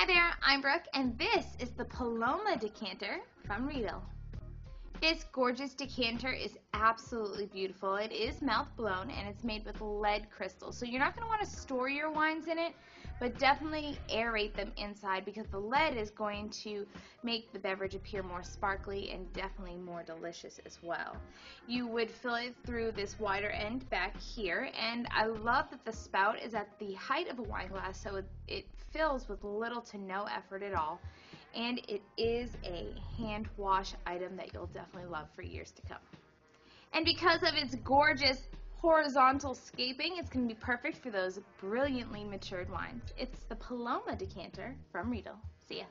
Hi there, I'm Brooke, and this is the Paloma decanter from Riedel. This gorgeous decanter is absolutely beautiful. It is mouth blown and it's made with lead crystal. So you're not going to want to store your wines in it, but definitely aerate them inside because the lead is going to make the beverage appear more sparkly and definitely more delicious as well. You would fill it through this wider end back here and I love that the spout is at the height of a wine glass so it, it fills with little to no effort at all and it is a hand wash item that you'll definitely love for years to come. And because of its gorgeous horizontal scaping, it's going to be perfect for those brilliantly matured wines. It's the Paloma decanter from Riedel. See ya.